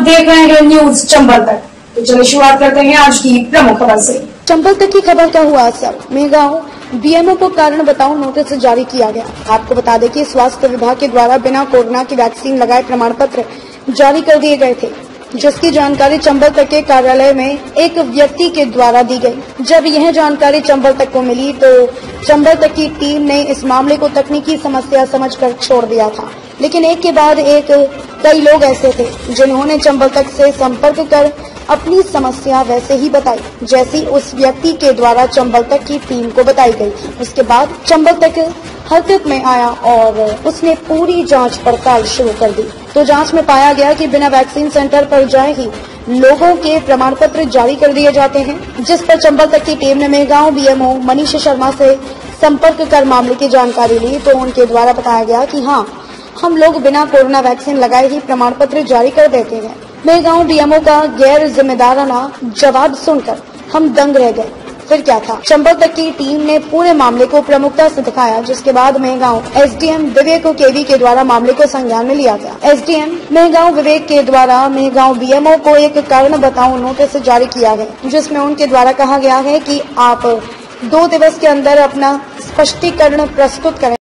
देख रहे हैं न्यूज़ चंबल तक। तो चलिए शुरुआत करते हैं आज की प्रमुख खबर से। चंबल तक की खबर क्या हुआ असर मेगांव बीएमओ को कारण बताओ नोटिस जारी किया गया। आपको बता दें कि स्वास्थ्य विभाग के द्वारा बिना कोरोना की वैक्सीन लगाए प्रमाण पत्र जारी कर दिए गए थे। जिसकी जानकारी चंबल तक के कार्यालय में एक व्यक्ति के द्वारा दी गई। जब यह जानकारी चंबल तक को मिली तो चंबल तक की टीम ने इस मामले को तकनीकी समस्या समझकर छोड़ दिया था। लेकिन एक के बाद एक, कई लोग ऐसे थे, जिन्होंने चंबल तक से संपर्क कर अपनी समस्या वैसे ही बताई, जैसी उस व्यक्ति के द्वारा चंबल तक की टीम को बताई गई उसके बाद चंबल तक हरकत में आया और उसने पूरी जाँच पड़ताल शुरू कर दी। तो जाँच में पाया गया कि बिना वैक्सीन सेंटर पर जाए ही लोगों के प्रमाण पत्र जारी कर दिए जाते हैं, जिस पर चंबल तक की टीम ने मेगांव बीएमओ, मनीष शर्मा से संपर्क कर मामले की जानकारी ली। तो उनके द्वारा बताया गया कि हाँ हम लोग बिना कोरोना वैक्सीन लगाए ही प्रमाण पत्र जारी कर देते हैं। मेगांव बीएमओ का गैर जिम्मेदाराना जवाब सुनकर हम दंग रह गए। फिर क्या था? चंबल तक की टीम ने पूरे मामले को प्रमुखता ऐसी दिखाया, जिसके बाद Mehgaon S D M Vivek केवी के द्वारा मामले को संज्ञान में लिया गया। S D M Mehgaon Vivek के द्वारा मेहगांव ओ को एक कारण बताओ नोटिस जारी किया गया, जिसमें उनके द्वारा कहा गया है की आप दो दिवस के अंदर अपना स्पष्टीकरण प्रस्तुत करें।